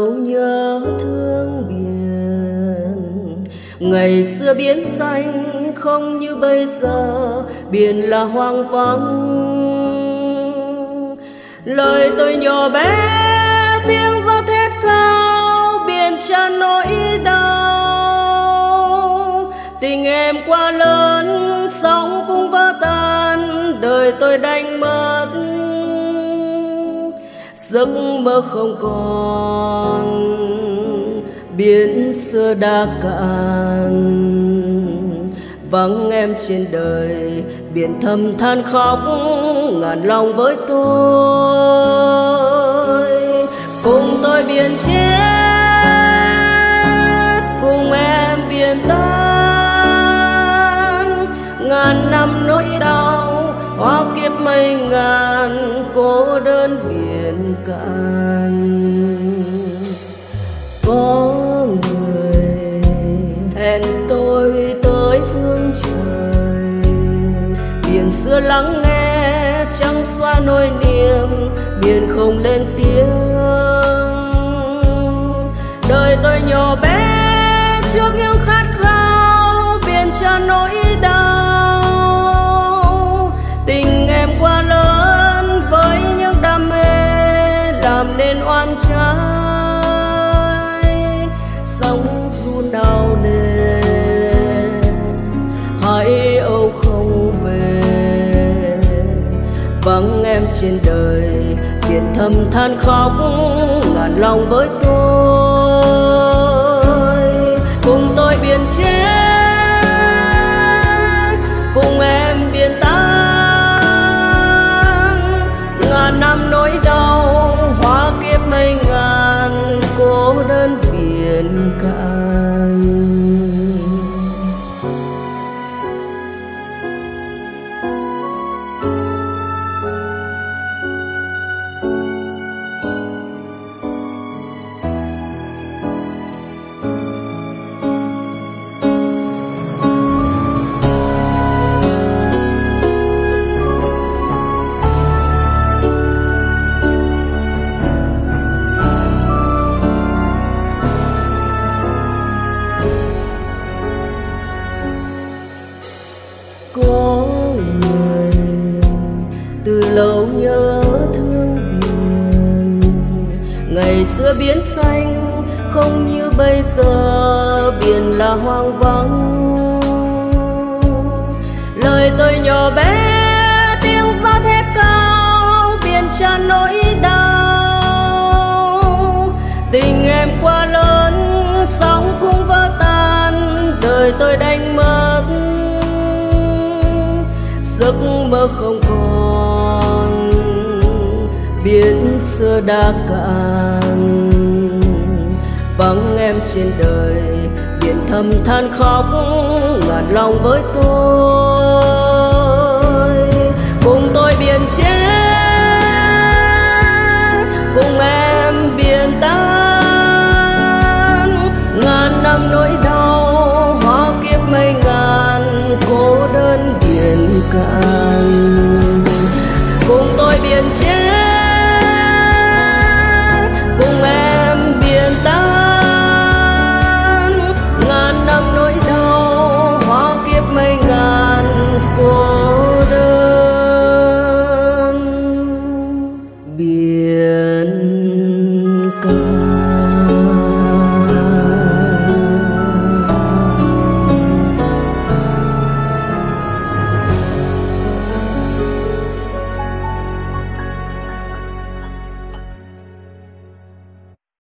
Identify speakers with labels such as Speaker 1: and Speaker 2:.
Speaker 1: đâu nhớ thương biển. Ngày xưa biển xanh không như bây giờ, biển là hoang vắng. Lời tôi nhỏ bé, tiếng gió thét khao biển cha nỗi đau. Tình em quá lớn, sóng cũng vỡ tan, đời tôi đành giấc mơ không còn biến xưa đã cạn. Vắng em trên đời, biển thầm than khóc, ngàn lòng với tôi. Cùng tôi biển chết mây ngàn cô đơn biển cạn. Có người hẹn tôi tới phương trời. Biển xưa lắng nghe trăng xoa nỗi niềm, biển không lên tiếng. Đời tôi nhỏ bé trước những vắng em trên đời. Biển thầm than khóc, ngàn lòng với tôi. Cùng tôi biển chết ngày xưa biển xanh, không như bây giờ, biển là hoang vắng. Lời tôi nhỏ bé, tiếng gió thét cao, biển tràn nỗi đau. Tình em quá lớn, sóng cũng vỡ tan, đời tôi đánh mất. Giấc mơ không còn, biển xưa đã cạn vắng em trên đời. Biển thầm than khóc ngàn lòng với tôi. biển.